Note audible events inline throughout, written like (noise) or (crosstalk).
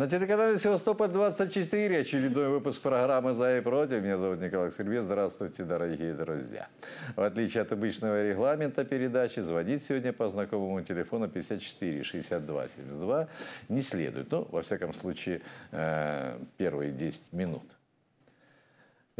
На телеканале «Севастополь-24» очередной выпуск программы «За и против». Меня зовут Николай Сергеев. Здравствуйте, дорогие друзья. В отличие от обычного регламента передачи, звонить сегодня по знакомому телефону 54 62 72 не следует. Ну, во всяком случае, э, первые 10 минут.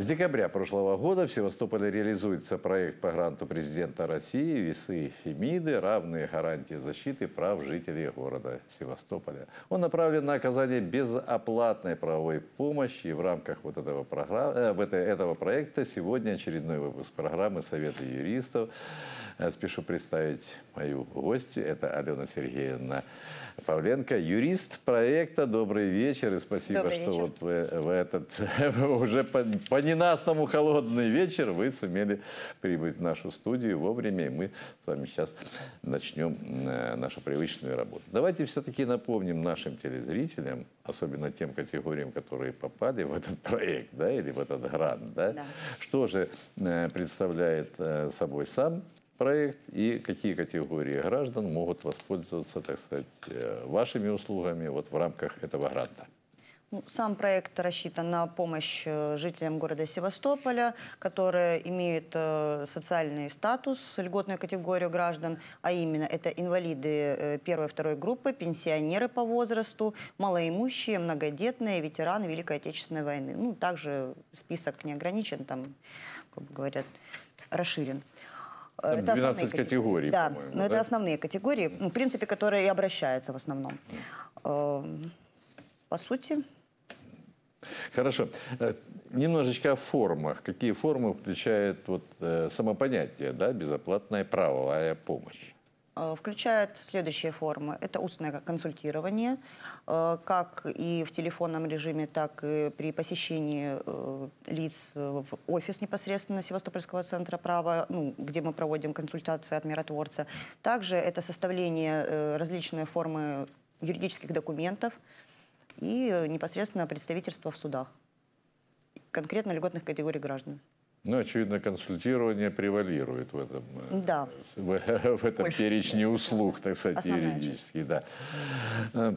С декабря прошлого года в Севастополе реализуется проект по гранту президента России «Весы Фемиды. Равные гарантии защиты прав жителей города Севастополя». Он направлен на оказание безоплатной правовой помощи. В рамках вот этого, программ... э, этого проекта сегодня очередной выпуск программы Совета юристов. Э, Спешу представить мою гостью. Это Алена Сергеевна Павленко, юрист проекта. Добрый вечер и спасибо, Добрый что вечер. вот в, в этот (laughs) уже по, по ненастному холодный вечер вы сумели прибыть в нашу студию вовремя, и мы с вами сейчас начнем э, нашу привычную работу. Давайте все-таки напомним нашим телезрителям, особенно тем категориям, которые попали в этот проект, да, или в этот грант, да, Да. что же э, представляет собой сам проект и какие категории граждан могут воспользоваться, так сказать, э, вашими услугами вот в рамках этого гранта. Ну, Сам проект рассчитан на помощь э, жителям города Севастополя, которые имеют э, социальный статус, льготную категорию граждан, а именно это инвалиды первой и второй группы, пенсионеры по возрасту, малоимущие, многодетные, ветераны Великой Отечественной войны. Ну, также список не ограничен, там, как говорят, расширен. Там это основные 12 категории. категорий, Да, но это да? основные категории, ну, в принципе, которые и обращаются в основном. Эм, По сути, Хорошо. Э, Немножечко о формах. Какие формы включает вот, э, самопонятие, да, безоплатная правовая помощь? Э, включает следующие формы. Это устное консультирование, э, как и в телефонном режиме, так и при посещении э, лиц в офис непосредственно Севастопольского центра права, ну, где мы проводим консультации от миротворца. Также это составление различные формы юридических документов и непосредственно представительство в судах. Конкретно льготных категорий граждан. Ну, очевидно, консультирование превалирует в этом, э, Да. в, в этом Больше перечне услуг, так сказать, Основная юридических. Да. Э,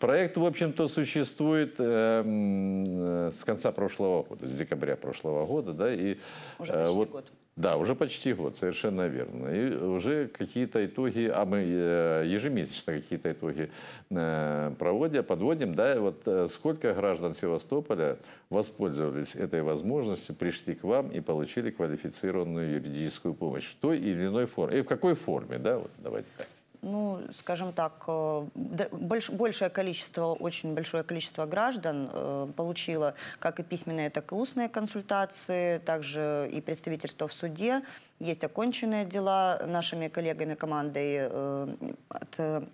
Проект, в общем-то, существует э, э, с конца прошлого года, с декабря прошлого года, да, и Уже э, почти вот год. Да, уже почти год, совершенно верно. И уже какие-то итоги, а мы э, ежемесячно какие-то итоги э, проводим, подводим, да, вот э, сколько граждан Севастополя воспользовались этой возможностью, пришли к вам и получили квалифицированную юридическую помощь в той или иной форме. И в какой форме, да, вот давайте так. Ну, скажем так, э, больш- большее количество, очень большое количество граждан э, получило как и письменные, так и устные консультации, также и представительство в суде. Есть оконченные дела нашими коллегами, командой э, от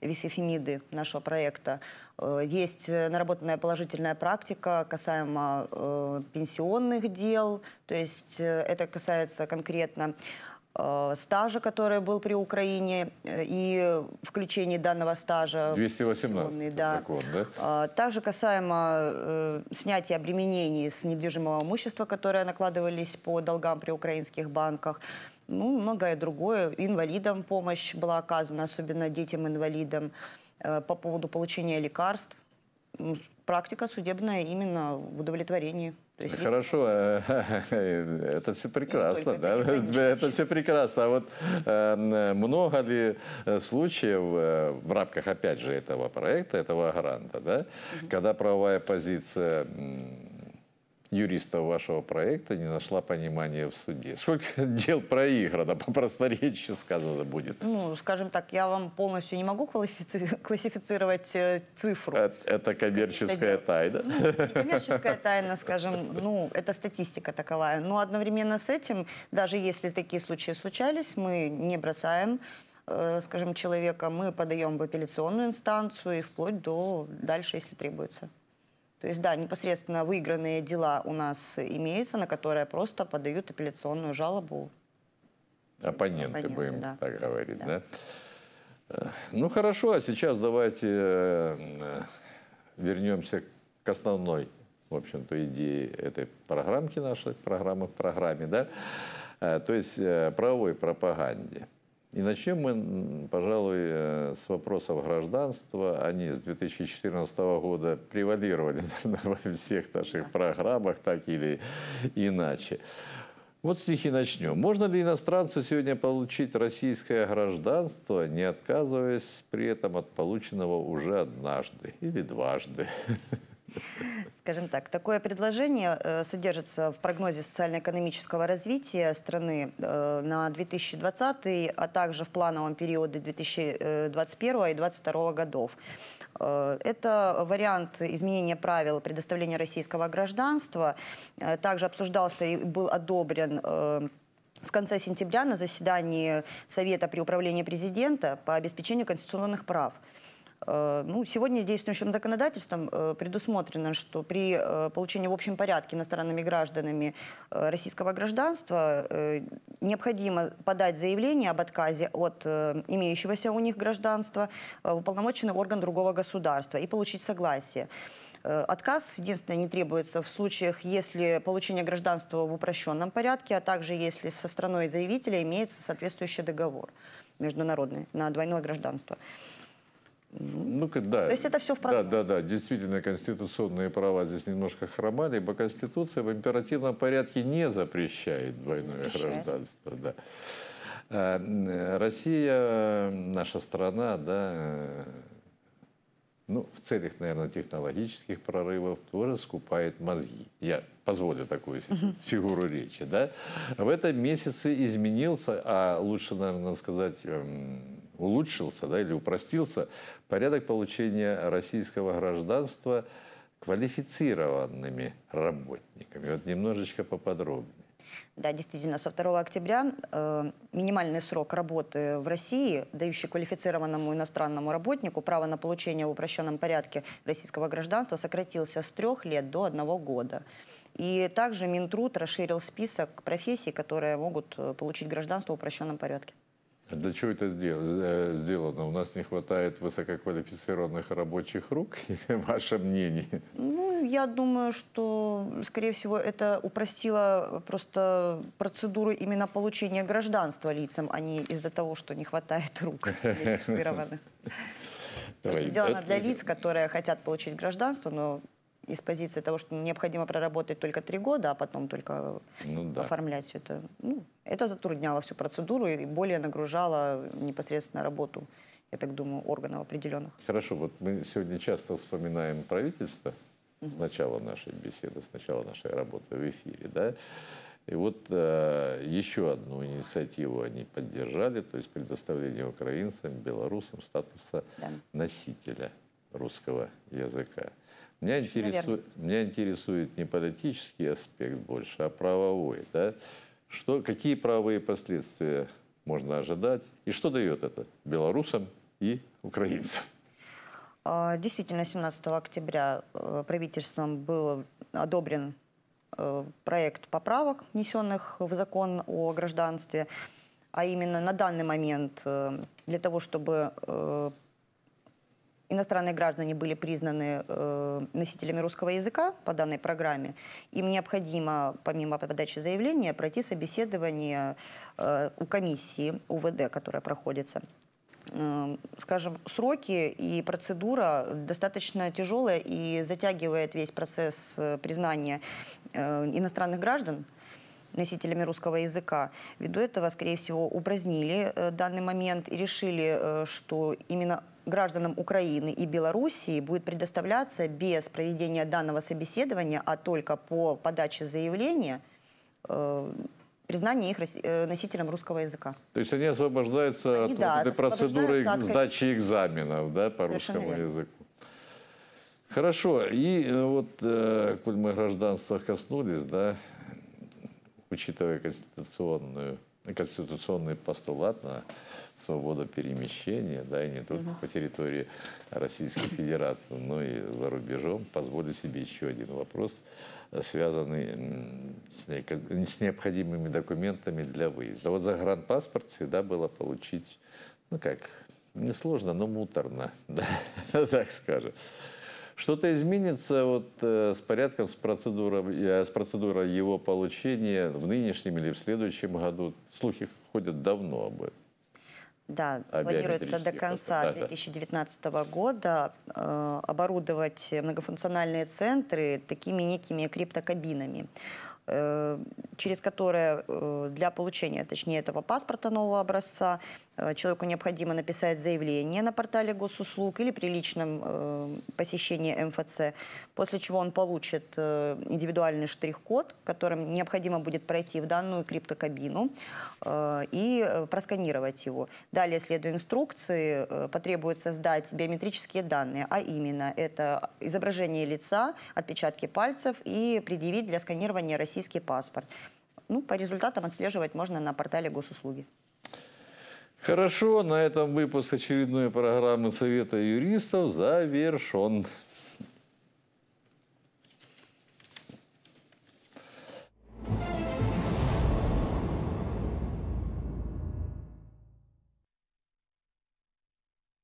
Висифемиды нашего проекта. Есть наработанная положительная практика касаемо пенсионных дел, то есть это касается конкретно стажа, который был при Украине, э, и включение данного стажа. в 218 пенсионный, да. закон, да? А, Также касаемо э, снятия обременений с недвижимого имущества, которые накладывались по долгам при украинских банках. Ну, многое другое. Инвалидам помощь была оказана, особенно детям-инвалидам. Э, По поводу получения лекарств. Практика судебная именно в удовлетворении. То есть Хорошо, э, (laughs) это все прекрасно, да, (laughs) это все прекрасно. А вот э, много ли э, случаев э, в рамках, опять же, этого проекта, этого гранта, да, когда правовая позиция м, юристов вашего проекта не нашла понимания в суде? Сколько (laughs) дел проиграно, по просторечию сказано будет? Ну, скажем так, я вам полностью не могу (laughs) классифицировать э, цифру. Э, Это коммерческая дело. тайна. (laughs) Коммерческая тайна, скажем, ну, это статистика таковая. Но одновременно с этим, даже если такие случаи случались, мы не бросаем, э, скажем, человека, мы подаем в апелляционную инстанцию и вплоть до дальше, если требуется. То есть, да, непосредственно выигранные дела у нас имеются, на которые просто подают апелляционную жалобу. Оппоненты, Оппоненты, будем да. так говорить, да? Да. Ну хорошо, а сейчас давайте э, э, вернемся к основной, в общем-то, идее этой программки нашей, программы в программе, да? Э, То есть правовой пропаганде. И начнем мы, пожалуй, э, с вопросов гражданства. Они с 2014 года превалировали (laughs) наверное, во всех наших программах, так или иначе. Вот стихи начнем. Можно ли иностранцу сегодня получить российское гражданство, не отказываясь при этом от полученного уже однажды или дважды? (laughs) Скажем так, такое предложение э, содержится в прогнозе социально-экономического развития страны э, на 2020, а также в плановом периоде 2021 и 2022 годов. Э, это вариант изменения правил предоставления российского гражданства. Также обсуждался и был одобрен в конце сентября на заседании Совета при управлении президента по обеспечению конституционных прав. Э, ну, сегодня действующим законодательством э, предусмотрено, что при э, получении в общем порядке иностранными гражданами российского гражданства необходимо подать заявление об отказе от имеющегося у них гражданства в уполномоченный орган другого государства и получить согласие. Отказ, единственное, не требуется в случаях, если получение гражданства в упрощенном порядке, а также если со страной заявителя имеется соответствующий договор международный на двойное гражданство. Ну, да. То есть это все в Да, да, да. Действительно, конституционные права здесь немножко хромали, ибо Конституция в императивном порядке не запрещает двойное запрещает. гражданство. Да. А, Россия, наша страна, да, ну, в целях, наверное, технологических прорывов тоже скупает мозги. Я позволю такую фигуру речи, да. В этом месяце изменился, а лучше, наверное, сказать, эм, улучшился да, или упростился порядок получения российского гражданства квалифицированными работниками. Вот немножечко поподробнее. Да, действительно, со 2 октября э, минимальный срок работы в России, дающий квалифицированному иностранному работнику право на получение в упрощенном порядке российского гражданства, сократился с трех лет до одного года. И также Минтруд расширил список профессий, которые могут э, получить гражданство в упрощенном порядке. А для чего это э, сделано? У нас не хватает высококвалифицированных рабочих рук, (laughs) ваше мнение? Ну, я думаю, что, скорее всего, это упростило просто процедуру именно получения гражданства лицам, а не из-за того, что не хватает рук (laughs) квалифицированных. Сделано для лиц, которые хотят получить гражданство, но из позиции того, что необходимо проработать только три года, а потом только ну, да. оформлять все это. Ну, это затрудняло всю процедуру и более нагружало непосредственно работу, я так думаю, органов определенных. Хорошо, вот мы сегодня часто вспоминаем правительство с начала нашей беседы, с начала нашей работы в эфире, да, и вот э, еще одну инициативу они поддержали, то есть предоставление украинцам, белорусам статуса да. носителя русского языка. Меня интересует, меня интересует не политический аспект больше, а правовой. Да? Что, какие правовые последствия можно ожидать? И что дает это белорусам и украинцам? А, действительно, 17 октября э, правительством был одобрен э, проект поправок, внесенных в закон о гражданстве. А именно на данный момент э, для того, чтобы иностранные граждане были признаны э, носителями русского языка по данной программе, им необходимо, помимо подачи заявления, пройти собеседование э, у комиссии УВД, которая проходится. Э, скажем, сроки и процедура достаточно тяжелая и затягивает весь процесс э, признания э, иностранных граждан носителями русского языка. Ввиду этого, скорее всего, упразднили данный момент и решили, что именно гражданам Украины и Белоруссии будет предоставляться без проведения данного собеседования, а только по подаче заявления э, признание их э, носителем русского языка. То есть они освобождаются они, от да, этой процедуры от... сдачи экзаменов да, по Совершенно русскому верно. языку. Хорошо. И э, вот, э, коль мы гражданства коснулись, да, учитывая конституционную, конституционный постулат на свобода перемещения, да, и не только угу. по территории Российской (laughs) Федерации, но и за рубежом, позволю себе еще один вопрос, связанный с необходимыми документами для выезда. Вот загранпаспорт всегда было получить, ну как, несложно, но муторно, (laughs) да, так скажем. Что-то изменится вот, э, с порядком, с процедурой, э, с процедурой его получения в нынешнем или в следующем году? Слухи ходят давно об этом. Да, А планируется до конца паспортов, да, да. 2019 года э, оборудовать многофункциональные центры такими некими криптокабинами, через которые э, для получения, точнее, этого паспорта нового образца э, человеку необходимо написать заявление на портале госуслуг или при личном э, посещении МФЦ, после чего он получит э, индивидуальный штрих-код, которым необходимо будет пройти в данную криптокабину э, и э, просканировать его. Далее, следуя инструкции, э, потребуется сдать биометрические данные, а именно это изображение лица, отпечатки пальцев и предъявить для сканирования российский паспорт. Ну, по результатам отслеживать можно на портале госуслуги. Хорошо, на этом выпуск очередной программы Совета юристов завершен.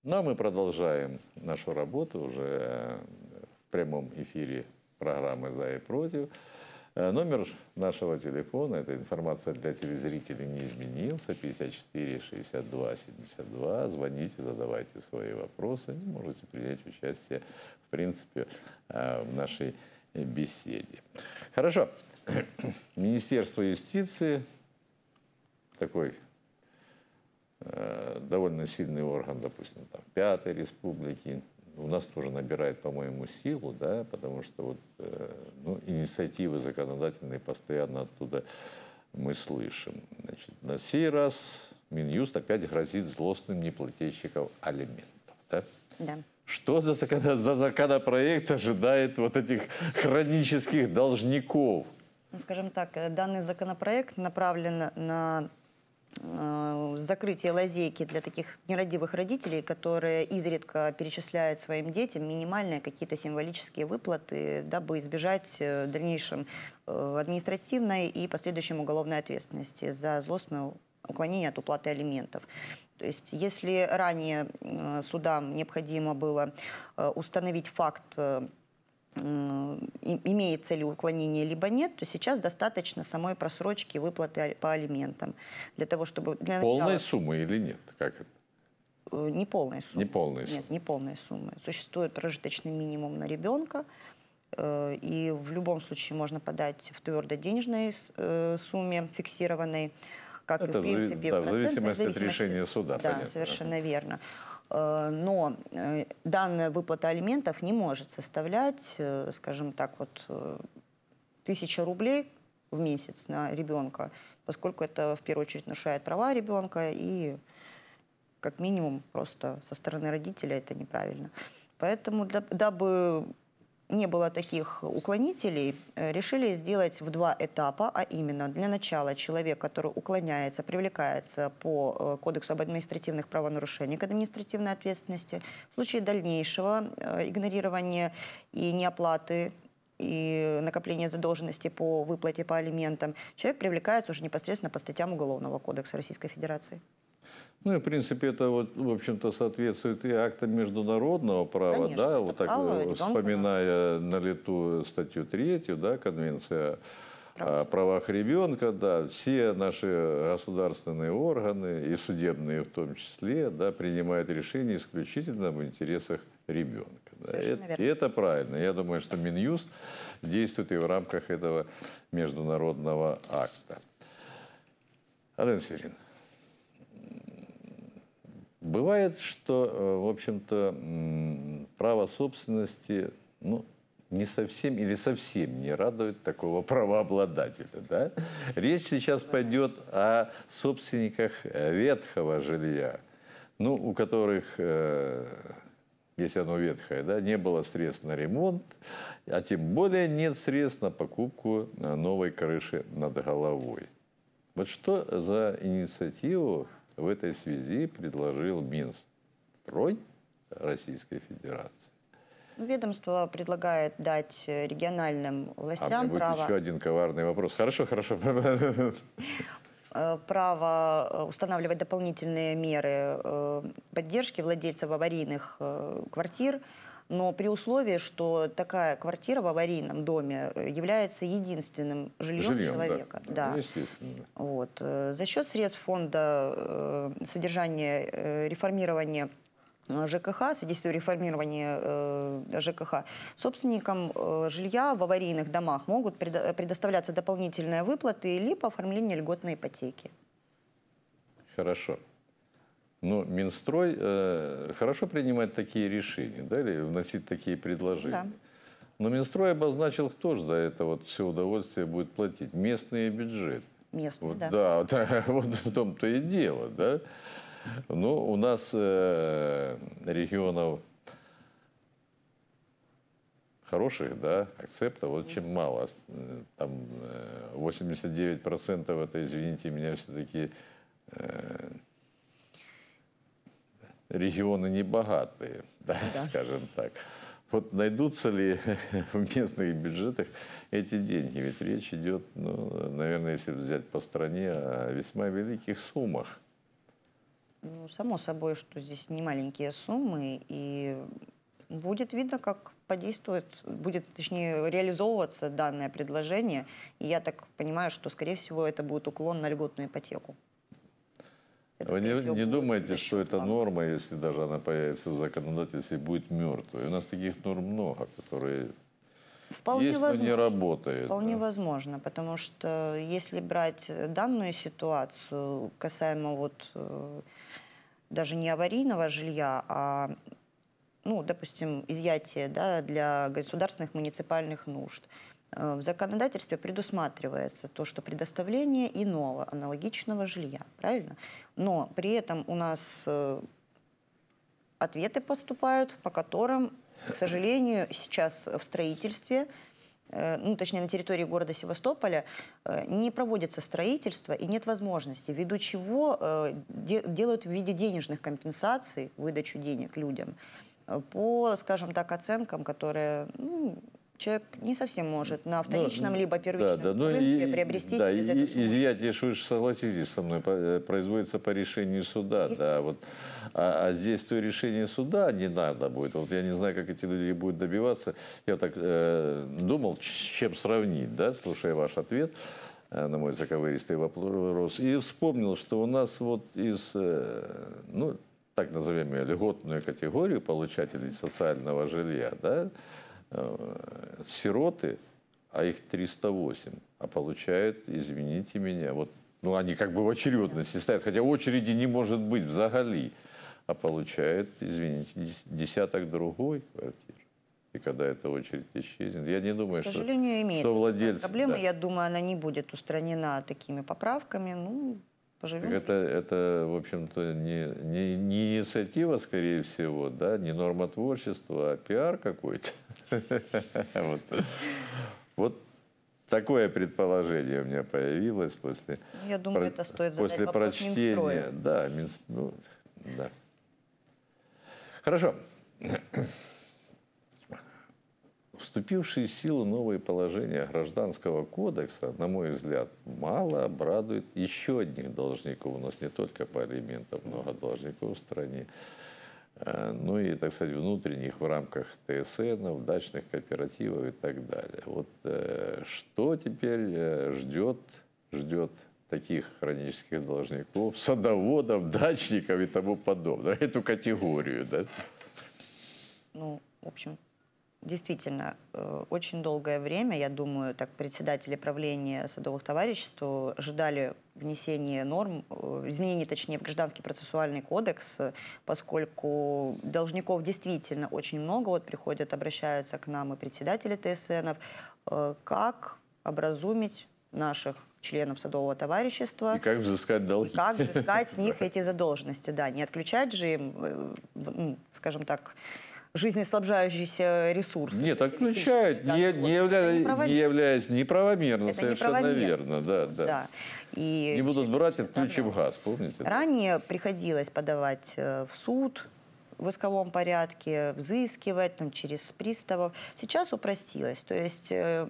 Ну, а мы продолжаем нашу работу уже в прямом эфире программы «За и против». Э, Номер нашего телефона, эта информация для телезрителей не изменился, 54 62 72. Звоните, задавайте свои вопросы, Ну, можете принять участие, в принципе, э, в нашей беседе. Хорошо. (clears throat) Министерство юстиции, такой э, довольно сильный орган, допустим, там, Пятой Республики, у нас тоже набирает, по-моему, силу, да, потому что вот, э, ну, инициативы законодательные постоянно оттуда мы слышим. Значит, на сей раз Минюст опять грозит злостным неплательщикам алиментов. Да? Да. Что за, закон- за законопроект ожидает вот этих хронических должников? Ну, скажем так, э, данный законопроект направлен на закрытие лазейки для таких нерадивых родителей, которые изредка перечисляют своим детям минимальные какие-то символические выплаты, дабы избежать э, в дальнейшем э, административной и последующей уголовной ответственности за злостное уклонение от уплаты алиментов. То есть, если ранее э, судам необходимо было э, установить факт э, имеется ли уклонение либо нет, то сейчас достаточно самой просрочки выплаты а- по алиментам. Для того, чтобы... Для Полной начала- суммы или нет? Как это? Э, Не полной суммы. Не полной Нет, не полной суммы. Существует прожиточный минимум на ребенка, э, и в любом случае можно подать в твердой денежной э, сумме фиксированной, как Это и в в принципе да, в процентной, зависимости от решения суда, Да, понятно. совершенно верно. Э, Но э, данная выплата алиментов не может составлять, э, скажем так, вот тысяча рублей в месяц на ребенка, поскольку это в первую очередь нарушает права ребенка и как минимум просто со стороны родителя это неправильно. Поэтому, дабы не было таких уклонителей, э, решили сделать в два этапа, а именно для начала человек, который уклоняется, привлекается по э, Кодексу об административных правонарушениях к административной ответственности. В случае дальнейшего э, игнорирования и неоплаты и накопления задолженности по выплате по алиментам, человек привлекается уже непосредственно по статьям Уголовного кодекса Российской Федерации. Ну и, в принципе, это, вот, в общем-то, соответствует и актам международного права, Конечно, да, вот так, ребенка, вспоминая на лету статью третью, да, Конвенция о правах ребенка, да, все наши государственные органы, и судебные в том числе, да, принимают решения исключительно в интересах ребенка. да. Это-. И это правильно. Я думаю, что Минюст действует и в рамках этого международного акта. Алена Сирин, Бывает, что, э, в общем-то, право собственности, ну, не совсем или совсем не радует такого (laughs) правообладателя. Да? Речь сейчас пойдет о собственниках э, ветхого жилья, ну, у которых, э, если оно ветхое, да, не было средств на ремонт, а тем более нет средств на покупку новой крыши над головой. Вот что за инициативу в этой связи предложил Минстрой Российской Федерации? Ведомство предлагает дать э, региональным А властям меня будет право, еще один коварный вопрос. Хорошо, хорошо. (laughs) э, право э, устанавливать дополнительные меры поддержки владельцев аварийных квартир но при условии, что такая квартира в аварийном доме э, является единственным жильем, Жильем, человека. да. Ну, естественно. Вот. Э, За счет средств фонда э, содержания, реформирования ЖКХ, содействия реформирования э, ЖКХ, собственникам э, жилья в аварийных домах могут предо- предоставляться дополнительные выплаты либо оформление льготной ипотеки. Хорошо. Но Минстрой э, хорошо принимать такие решения, да, или вносить такие предложения. Да. Но Минстрой обозначил, кто же за это вот все удовольствие будет платить. Местные бюджеты. Местные, Вот, да. да, вот, (laughs) вот в том-то и дело, да. Ну, у нас э, регионов хороших, да, акцептов очень мало. Э, Там э, 89% это, извините меня, все-таки э, регионы небогатые, (laughs) да, скажем так. Вот найдутся ли (laughs) в местных бюджетах эти деньги? Ведь речь идет, ну, наверное, если взять по стране, о весьма великих суммах. Ну, само собой, что здесь не маленькие суммы, и будет видно, как подействует, будет, точнее, реализовываться данное предложение. И я так понимаю, что, скорее всего, это будет уклон на льготную ипотеку. Это, Вы не, всего, не за что банка. норма, если даже она появится в законодательстве, будет мертвой? У нас таких норм много, которые Вполне есть, но возможно. не работают. Вполне да. возможно, потому что если брать данную ситуацию касаемо вот э, даже не аварийного жилья, а ну, допустим, изъятие да, для государственных муниципальных нужд. Э, В законодательстве предусматривается то, что предоставление иного аналогичного жилья, правильно? Но при этом у нас э, ответы поступают, по которым, к сожалению, сейчас в строительстве, э, ну, точнее, на территории города Севастополя не проводится строительство и нет возможности, ввиду чего де- делают в виде денежных компенсаций выдачу денег людям по, скажем так, оценкам, которые ну, человек не совсем может на вторичном Ну, либо первичном да, да, ну рынке и- приобрести да, себе и- изъятие, что вы же согласитесь со мной, э, производится по решению суда, да, вот. А, а здесь то решение суда не надо будет. Вот я не знаю, как эти люди будут добиваться. Я так э, думал, с чем сравнить, да, слушая ваш ответ э, на мой заковыристый вопрос, и вспомнил, что у нас вот из, э, ну, так назовем ее, льготную категорию получателей социального жилья, да, сироты, а их 308, а получают, извините меня, вот, ну, они как бы в очередности стоят, хотя очереди не может быть взагалі, а получают, извините, дес- десяток другой квартир. И когда эта очередь исчезнет, я не думаю, К сожалению, что, имеется что владельцы... проблема. да. Я думаю, она не будет устранена такими поправками. Ну, Так поживем. это, это, в общем-то, не, не, не инициатива, скорее всего, да, не норма творчества, а пиар какой-то. (laughs) Вот. Такое предположение у меня появилось после... Я думаю, это стоит задать После прочтения, Минстрою. да, ну, да. Хорошо. Вступившие в силу новые положения Гражданского кодекса, на мой взгляд, мало обрадует еще одних должников. У нас не только по алиментам много должников в стране, э, ну и, так сказать, внутренних в рамках ТСН, дачных кооперативов и так далее. Вот э, что теперь э, ждет, ждет таких хронических должников, садоводов, дачников и тому подобное, эту категорию, да? Ну, в общем, действительно, э, очень долгое время, я думаю, так председатели правления садовых товариществ ожидали внесения норм, э, изменений, точнее, в Гражданский процессуальный кодекс, поскольку должников действительно очень много, вот приходят, обращаются к нам и председатели ТСНов, э, как образумить наших членов садового товарищества? И как взыскать долги? и как взыскать с них (laughs) эти задолженности, да, не отключать же им, скажем так, жизнеснабжающиеся ресурсы. Нет, отключают, электрический не, газ, не, вот. явля- не являясь неправомерно, Это совершенно неправомерно. верно, да, да. Да. И Не будут брать, отключив да. газ, помните? Ранее приходилось подавать э, в суд в исковом порядке, взыскивать там, через приставов. Сейчас упростилось. То есть э,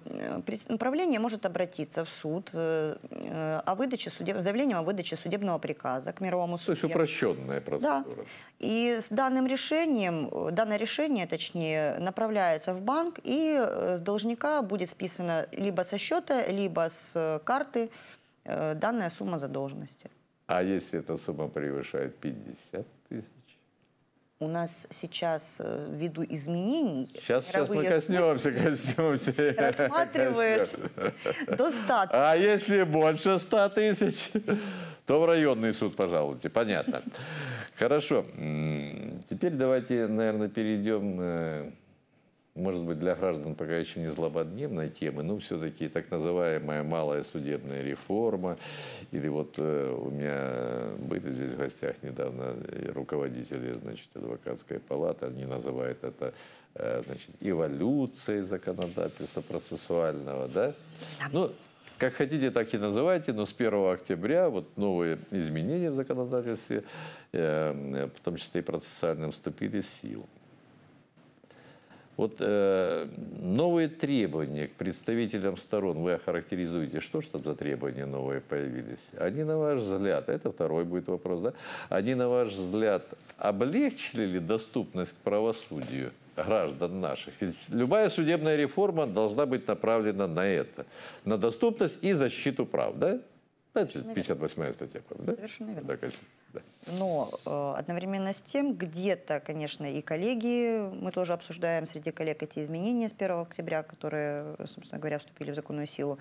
направление может обратиться в суд э, э, о выдаче судеб... заявлением о выдаче судебного приказа к мировому То есть суду. упрощенная Да. процедура. И с данным решением, э, данное решение, точнее, направляется в банк, и э, с должника будет списана либо со счета, либо с э, карты э, данная сумма задолженности. А если эта сумма превышает 50 тысяч? У нас сейчас, э, ввиду изменений, Сейчас, сейчас мы коснемся, (laughs) коснемся. рассматривают (laughs) до 100 А если больше 100 тысяч, то в районный суд пожалуйте. Понятно. Хорошо. Теперь давайте, наверное, перейдем, э, может быть, для граждан пока еще не злободневной темы, но все-таки так называемая малая судебная реформа. Или вот э, у меня были здесь в гостях недавно э, руководители, значит, адвокатской палаты, они называют это э, значит, эволюцией законодательства процессуального, да? Ну, как хотите, так и называйте, но с 1 октября вот новые изменения в законодательстве, в том числе и процессуальном, вступили в силу. Вот э, новые требования к представителям сторон вы охарактеризуете, что же там за требования новые появились? Они, на ваш взгляд, это второй будет вопрос, да? Они, на ваш взгляд, облегчили ли доступность к правосудию граждан наших? Ведь любая судебная реформа должна быть направлена на это, на доступность и защиту прав, да? Это 58 статья, правда? да? Совершенно верно. Да, конечно. Да. Но э, одновременно с тем, где-то, конечно, и коллеги, мы тоже обсуждаем среди коллег эти изменения с 1 октября, которые, собственно говоря, вступили в законную силу.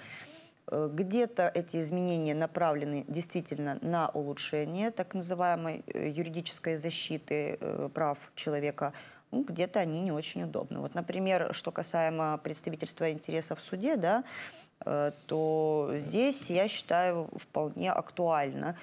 Э, Где-то эти изменения направлены действительно на улучшение так называемой э, юридической защиты э, прав человека, ну, где-то они не очень удобны. Вот, например, что касаемо представительства интересов в суде, да, э, то здесь, я считаю, вполне актуально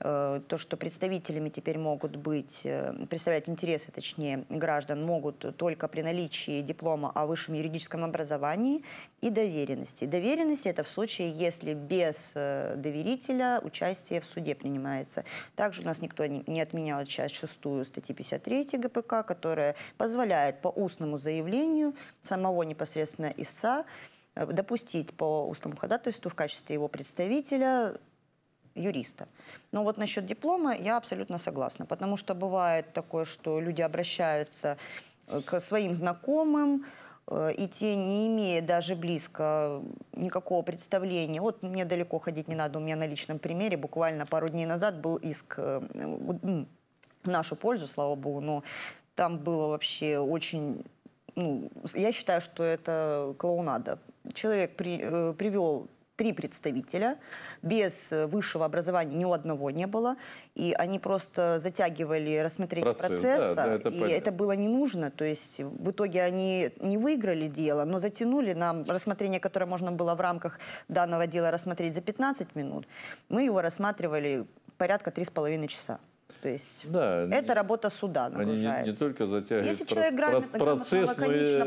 э, то, что представителями теперь могут быть, э, представлять интересы, точнее, граждан могут только при наличии диплома о высшем юридическом образовании и доверенности. Доверенность – это в случае, если без э, доверителя участие в суде принимается. Также у нас никто не, отменял часть шестую статьи 53 ГПК, которая позволяет по устному заявлению самого непосредственно истца э, допустить по устному ходатайству в качестве его представителя юриста. Но вот насчет диплома я абсолютно согласна, потому что бывает такое, что люди обращаются э, к своим знакомым, э, и те, не имея даже близко никакого представления, вот мне далеко ходить не надо, у меня на личном примере буквально пару дней назад был иск э, в нашу пользу, слава богу, но там было вообще очень ну, я считаю, что это клоунада. Человек при- э, привел три представителя, без э, высшего образования ни у одного не было, и они просто затягивали рассмотрение Процесс, процесса, да, да, это и понятно. это было не нужно, то есть в итоге они не выиграли дело, но затянули нам рассмотрение, которое можно было в рамках данного дела рассмотреть за 15 минут, мы его рассматривали порядка 3,5 часа. То есть Да, это работа суда Они не, нагружается. не только затягивают Если про- человек про- грамотно- грамотно, процесс, но и всё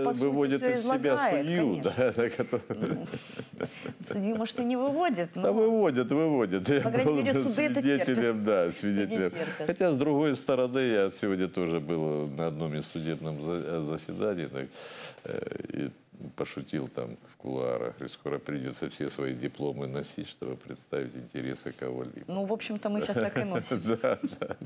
из себя судью. Да, (laughs) да, который- Судью, может, и не выводит, но... Да выводят. Я По крайней был мере, свидетелем, да, свидетелем. Хотя, с другой стороны, я сегодня тоже был на одном из судебных за- заседаний так, э, и пошутил там в кулуарах. Говорю, скоро придется все свои дипломы носить, чтобы представить интересы кого-либо. Ну, в общем-то, мы сейчас так и носим. (laughs) Да, да.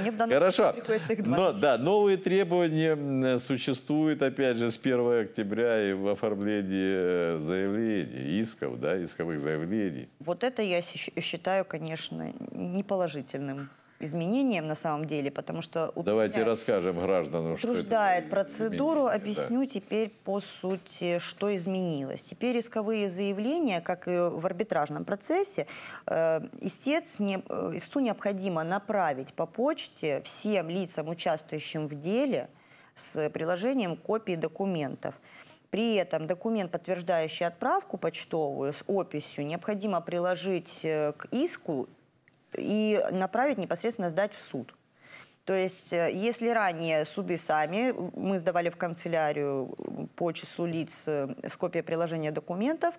Мне в данном Хорошо. приходится их Но, да, новые требования существуют, опять же, с 1 октября и в оформлении э, заявлений, исков, да, исковых заявлений. Вот это я считаю, конечно, неположительным изменением на самом деле, потому что Давайте расскажем гражданам, что утруждает процедуру. изменения, да. Объясню теперь по сути, что изменилось. Теперь исковые заявления, как и в арбитражном процессе, э, истец не, э, истцу необходимо направить по почте всем лицам, участвующим в деле, с приложением копии документов. При этом документ, подтверждающий отправку почтовую с описью, необходимо приложить э, к иску и направить непосредственно сдать в суд. То есть, э, если ранее суды сами, мы сдавали в канцелярию по числу лиц э, с копией приложения документов,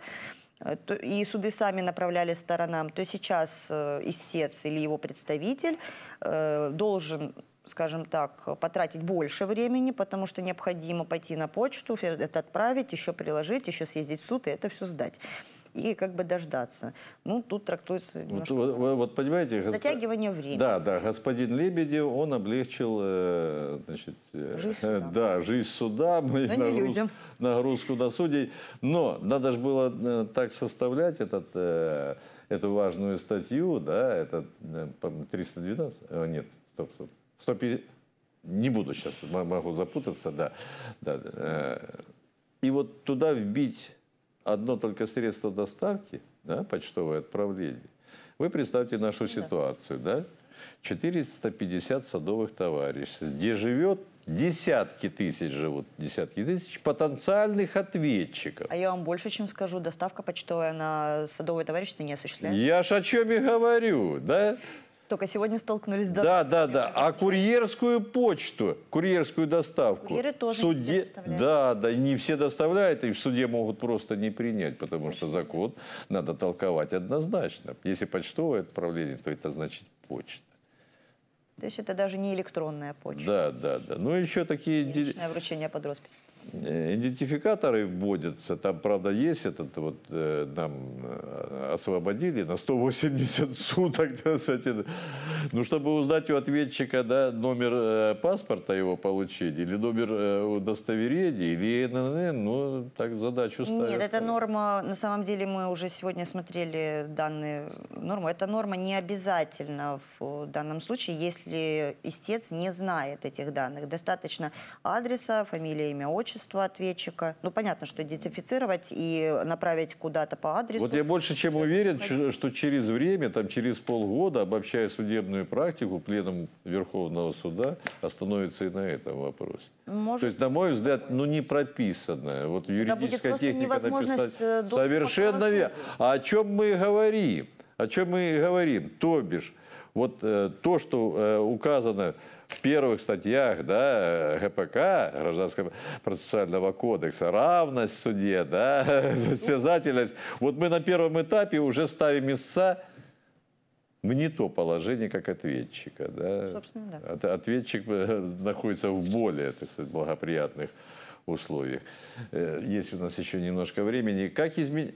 э, и суды сами направляли сторонам, то сейчас истец или его представитель должен скажем так, потратить больше времени, потому что необходимо пойти на почту, это отправить, еще приложить, еще съездить в суд и это все сдать. И как бы дождаться. Ну, тут трактуется Вот, немножко вот- вот- вот понимаете, госп- затягивание времени. Да, да, господин Лебедев, он облегчил, э, значит, э, Жизнь судам. да, жизнь (laughs) не нагруз- нагрузку на судей. Но надо же было э, так составлять этот, э, эту важную статью, да, это э, по-моему, 312, Э, нет, стоп, стоп, 150, не буду сейчас, могу запутаться, да, да, э, и вот туда вбить одно только средство доставки, да, почтовое отправление. Вы представьте нашу ситуацию, да? 450 садовых товариществ, где живет десятки тысяч живут, десятки тысяч потенциальных ответчиков. А я вам больше чем скажу, доставка почтовая на садовое товарищество не осуществляется. Я ж о чем и говорю, да? Только сегодня столкнулись с Да, да, да. А курьерскую почту, курьерскую доставку. Курьеры тоже в не все суде, доставляют. Да, да, не все доставляют, и в суде могут просто не принять, потому что закон надо толковать однозначно. Если почтовое отправление, то это значит почта. То есть это даже не электронная почта. Да, да, да. Ну, еще такие ди- Личное вручение под роспись. Э, идентификаторы вводятся. Там, правда, есть этот вот, э, нам э, освободили на 180 (laughs) суток, кстати. Ну, чтобы узнать у ответчика, да, номер э, паспорта его получения, или номер э, удостоверения, или ИНН, ну, так задачу ставят. Нет, эта норма, на самом деле мы уже сегодня смотрели данные норму, эта норма не обязательно в данном случае, если истец не знает этих данных. Достаточно адреса, фамилия, имя, отчество ответчика. Ну, понятно, что идентифицировать и направить куда-то по адресу. Вот я больше чем уверен, ч- что через время, там через полгода, обобщая судебную практику, пленум Верховного суда остановится и на этом вопросе. Может, То есть, на мой взгляд, ну не прописано. Вот юридическая просто техника написать э, совершенно верно. А о чем мы говорим? О чем мы говорим? То бишь, вот э, то, что э, указано в первых статьях да, ГПК, Гражданского процессуального кодекса, равность в суде, да, (laughs) состязательность. Вот мы на первом этапе уже ставим истца в не то положение, как ответчика. Да? Собственно, да. От- Ответчик э, находится в более, так сказать, благоприятных условиях. Есть у нас еще немножко времени. Как изменить...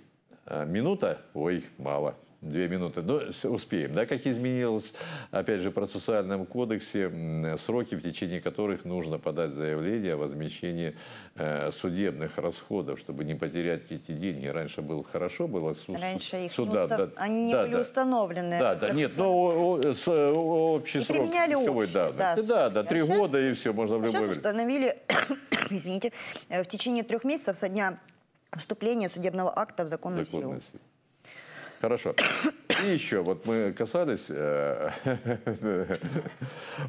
Минута? Ой, мало. Две минуты. Ну, всё, успеем. Да, как изменилось, опять же, в процессуальном кодексе сроки, в течение которых нужно подать заявление о возмещении э, судебных расходов, чтобы не потерять эти деньги. Раньше было хорошо, было су- раньше их не суда, уста- да, они не да, были да. установлены. Да, да, нет, но о- о- э, о- общий И срок применяли общий, да, Да, да, сроки. три А года и все, можно в А любое Сейчас время. установили, (coughs) извините, э, в течение трех месяцев со дня вступления судебного акта в законную силу. Законная сила. Хорошо. И еще, вот мы касались э, (laughs)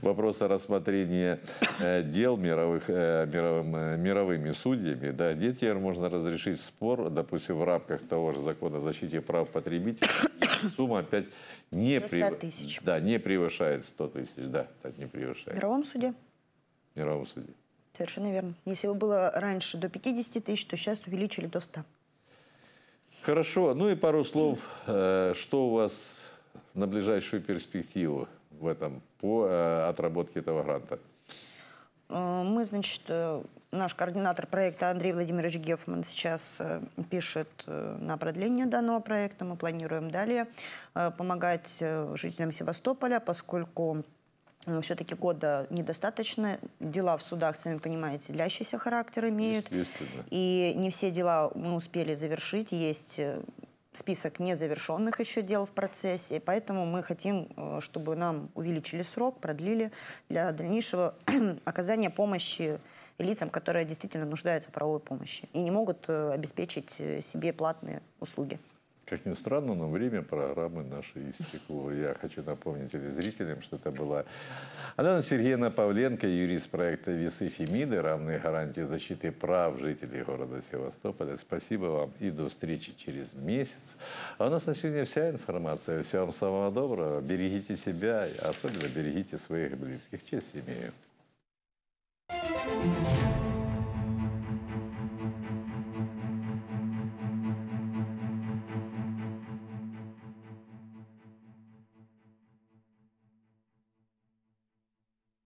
вопроса рассмотрения э, дел мировых, э, мировым, мировыми судьями. Да, где теперь можно разрешить спор, допустим, в рамках того же закона о защите прав потребителей, сумма опять не, До 100 прев- да, не превышает 100 тысяч. Да, так не В превышает. мировом суде. В мировом суде. Совершенно верно. Если бы было раньше до 50 тысяч, то сейчас увеличили до 100. Хорошо. Ну и пару слов, э, что у вас на ближайшую перспективу в этом по э, отработке этого гранта? Э, Мы, значит, наш координатор проекта Андрей Владимирович Гефман сейчас пишет на продление данного проекта. Мы планируем далее помогать жителям Севастополя, поскольку все-таки года недостаточно. Дела в судах, сами понимаете, длящийся характер имеют. И не все дела мы успели завершить. Есть э, список незавершенных еще дел в процессе. Поэтому мы хотим, э, чтобы нам увеличили срок, продлили для дальнейшего (clears throat) оказания помощи лицам, которые действительно нуждаются в правовой помощи и не могут э, обеспечить себе платные услуги. Как ни странно, но время программы нашей истекло. Я хочу напомнить телезрителям, что это была Алена Сергеевна Павленко, юрист проекта «Весы Фемиды. Равные гарантии защиты прав жителей города Севастополя». Спасибо вам и до встречи через месяц. А у нас на сегодня вся информация. Всего вам самого доброго. Берегите себя, особенно берегите своих близких. Честь имею.